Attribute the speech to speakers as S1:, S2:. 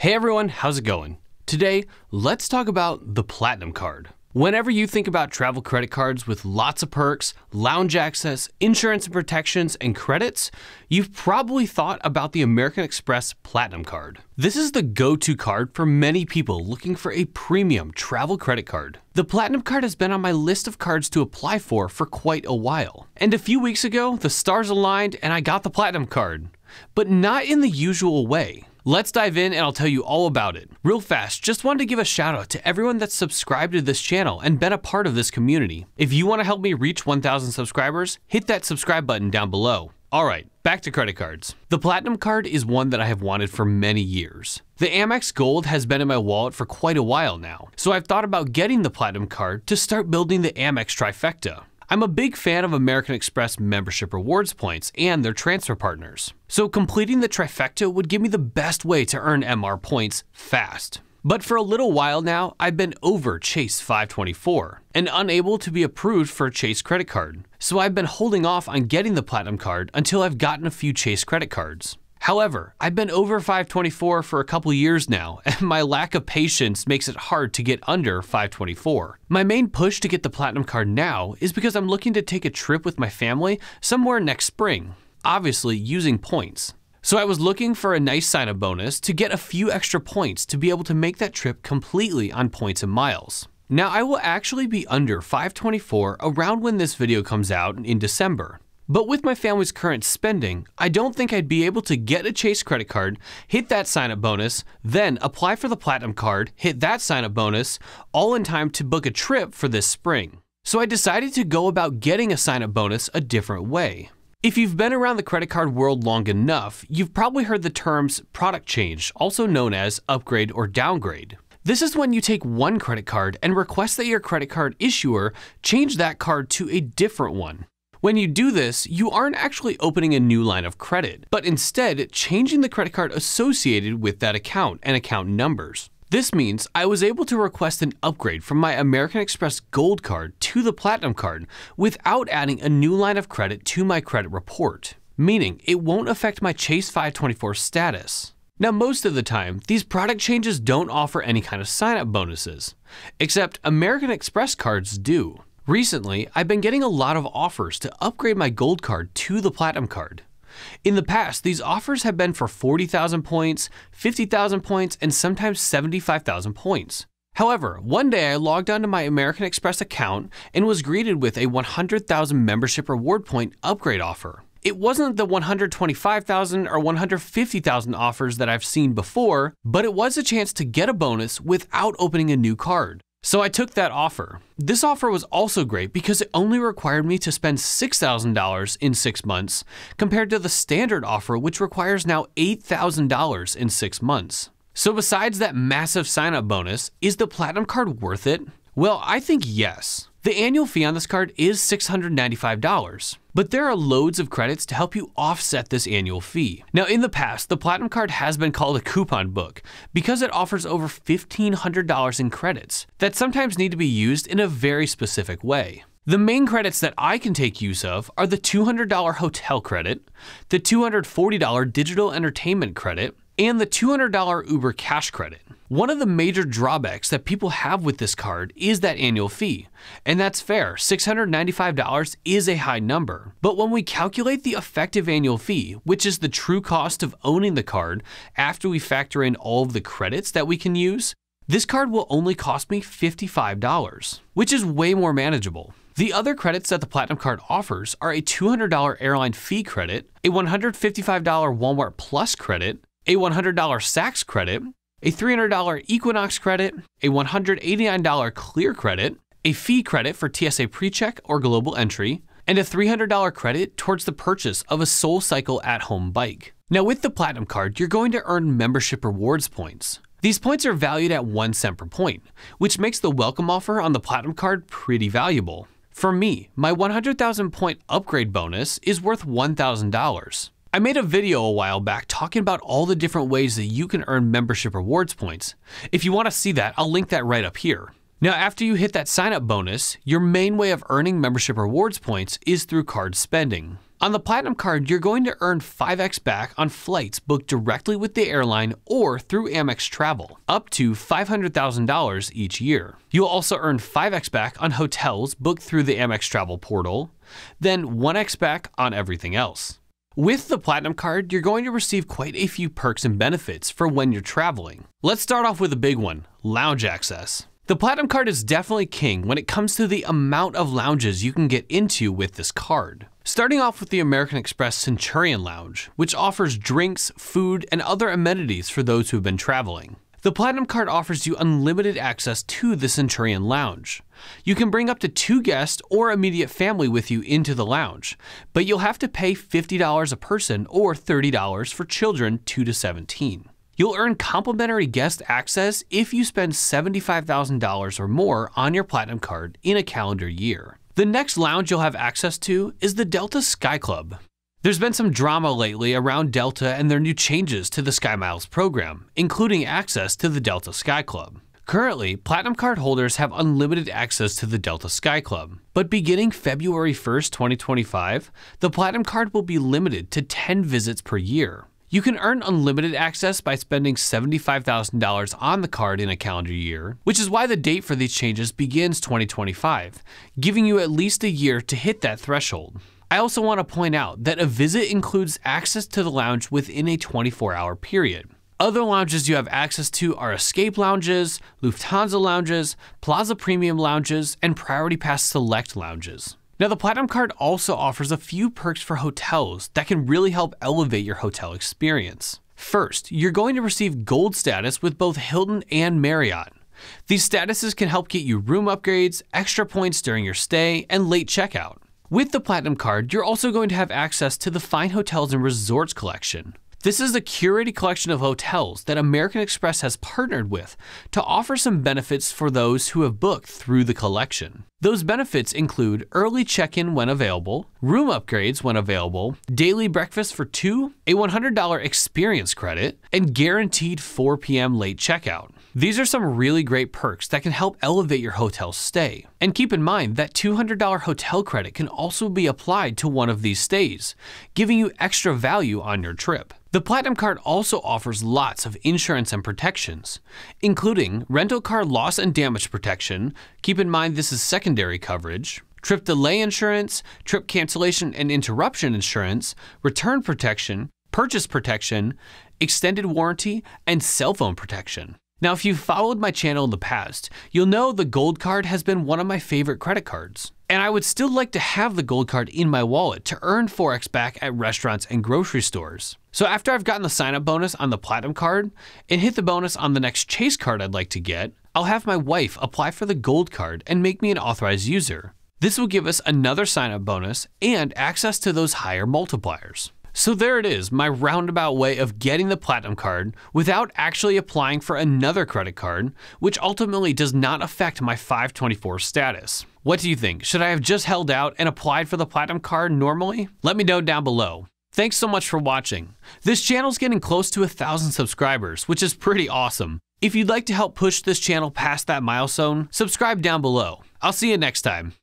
S1: Hey everyone, how's it going? Today, let's talk about the Platinum Card. Whenever you think about travel credit cards with lots of perks, lounge access, insurance and protections, and credits, you've probably thought about the American Express Platinum Card. This is the go to card for many people looking for a premium travel credit card. The Platinum Card has been on my list of cards to apply for for quite a while. And a few weeks ago, the stars aligned and I got the Platinum Card. But not in the usual way. Let's dive in and I'll tell you all about it. Real fast, just wanted to give a shout out to everyone that's subscribed to this channel and been a part of this community. If you want to help me reach 1,000 subscribers, hit that subscribe button down below. Alright, back to credit cards. The Platinum card is one that I have wanted for many years. The Amex Gold has been in my wallet for quite a while now, so I've thought about getting the Platinum card to start building the Amex trifecta. I'm a big fan of American Express membership rewards points and their transfer partners. So completing the trifecta would give me the best way to earn MR points fast. But for a little while now, I've been over Chase 524 and unable to be approved for a Chase credit card. So I've been holding off on getting the Platinum card until I've gotten a few Chase credit cards. However, I've been over 524 for a couple years now, and my lack of patience makes it hard to get under 524. My main push to get the Platinum card now is because I'm looking to take a trip with my family somewhere next spring, obviously using points. So I was looking for a nice sign up bonus to get a few extra points to be able to make that trip completely on points and miles. Now I will actually be under 524 around when this video comes out in December. But with my family's current spending, I don't think I'd be able to get a Chase credit card, hit that sign up bonus, then apply for the Platinum card, hit that sign up bonus, all in time to book a trip for this spring. So I decided to go about getting a sign up bonus a different way. If you've been around the credit card world long enough, you've probably heard the terms product change, also known as upgrade or downgrade. This is when you take one credit card and request that your credit card issuer change that card to a different one. When you do this, you aren't actually opening a new line of credit, but instead changing the credit card associated with that account and account numbers. This means I was able to request an upgrade from my American Express Gold card to the Platinum card without adding a new line of credit to my credit report, meaning it won't affect my Chase 524 status. Now, most of the time, these product changes don't offer any kind of sign up bonuses, except American Express cards do. Recently, I've been getting a lot of offers to upgrade my gold card to the platinum card. In the past, these offers have been for 40,000 points, 50,000 points, and sometimes 75,000 points. However, one day I logged onto my American Express account and was greeted with a 100,000 membership reward point upgrade offer. It wasn't the 125,000 or 150,000 offers that I've seen before, but it was a chance to get a bonus without opening a new card. So I took that offer. This offer was also great because it only required me to spend $6,000 in six months compared to the standard offer, which requires now $8,000 in six months. So, besides that massive sign up bonus, is the Platinum card worth it? Well, I think yes. The annual fee on this card is $695, but there are loads of credits to help you offset this annual fee. Now, in the past, the Platinum card has been called a coupon book because it offers over $1,500 in credits that sometimes need to be used in a very specific way. The main credits that I can take use of are the $200 hotel credit, the $240 digital entertainment credit, and the $200 Uber cash credit. One of the major drawbacks that people have with this card is that annual fee. And that's fair, $695 is a high number. But when we calculate the effective annual fee, which is the true cost of owning the card after we factor in all of the credits that we can use, this card will only cost me $55, which is way more manageable. The other credits that the Platinum Card offers are a $200 airline fee credit, a $155 Walmart Plus credit, a $100 Saks credit, a $300 Equinox credit, a $189 Clear credit, a fee credit for TSA PreCheck or Global Entry, and a $300 credit towards the purchase of a SoulCycle at home bike. Now, with the Platinum Card, you're going to earn membership rewards points. These points are valued at 1 cent per point, which makes the welcome offer on the Platinum Card pretty valuable. For me, my 100,000 point upgrade bonus is worth $1,000. I made a video a while back talking about all the different ways that you can earn membership rewards points. If you want to see that, I'll link that right up here. Now, after you hit that sign up bonus, your main way of earning membership rewards points is through card spending. On the Platinum card, you're going to earn 5x back on flights booked directly with the airline or through Amex Travel, up to $500,000 each year. You'll also earn 5x back on hotels booked through the Amex Travel portal, then 1x back on everything else. With the Platinum card, you're going to receive quite a few perks and benefits for when you're traveling. Let's start off with a big one lounge access. The Platinum card is definitely king when it comes to the amount of lounges you can get into with this card. Starting off with the American Express Centurion Lounge, which offers drinks, food, and other amenities for those who have been traveling. The Platinum Card offers you unlimited access to the Centurion Lounge. You can bring up to two guests or immediate family with you into the lounge, but you'll have to pay $50 a person or $30 for children 2 to 17. You'll earn complimentary guest access if you spend $75,000 or more on your Platinum Card in a calendar year. The next lounge you'll have access to is the Delta Sky Club. There's been some drama lately around Delta and their new changes to the SkyMiles program, including access to the Delta Sky Club. Currently, Platinum Card holders have unlimited access to the Delta Sky Club, but beginning February 1st, 2025, the Platinum Card will be limited to 10 visits per year. You can earn unlimited access by spending $75,000 on the card in a calendar year, which is why the date for these changes begins 2025, giving you at least a year to hit that threshold. I also want to point out that a visit includes access to the lounge within a 24 hour period. Other lounges you have access to are escape lounges, Lufthansa lounges, Plaza Premium lounges, and Priority Pass Select lounges. Now, the Platinum Card also offers a few perks for hotels that can really help elevate your hotel experience. First, you're going to receive gold status with both Hilton and Marriott. These statuses can help get you room upgrades, extra points during your stay, and late checkout. With the Platinum Card, you're also going to have access to the Fine Hotels and Resorts collection. This is a curated collection of hotels that American Express has partnered with to offer some benefits for those who have booked through the collection. Those benefits include early check in when available, room upgrades when available, daily breakfast for two, a $100 experience credit, and guaranteed 4 p.m. late checkout. These are some really great perks that can help elevate your hotel stay. And keep in mind that $200 hotel credit can also be applied to one of these stays, giving you extra value on your trip. The Platinum Card also offers lots of insurance and protections, including rental car loss and damage protection. Keep in mind this is secondary coverage, trip delay insurance, trip cancellation and interruption insurance, return protection, purchase protection, extended warranty, and cell phone protection. Now, if you've followed my channel in the past, you'll know the Gold Card has been one of my favorite credit cards. And I would still like to have the Gold Card in my wallet to earn 4x back at restaurants and grocery stores. So after I've gotten the sign up bonus on the Platinum Card and hit the bonus on the next Chase card I'd like to get, I'll have my wife apply for the Gold Card and make me an authorized user. This will give us another sign up bonus and access to those higher multipliers. So there it is, my roundabout way of getting the Platinum card without actually applying for another credit card, which ultimately does not affect my 524 status. What do you think? Should I have just held out and applied for the Platinum card normally? Let me know down below. Thanks so much for watching. This channel's getting close to a thousand subscribers, which is pretty awesome. If you'd like to help push this channel past that milestone, subscribe down below. I'll see you next time.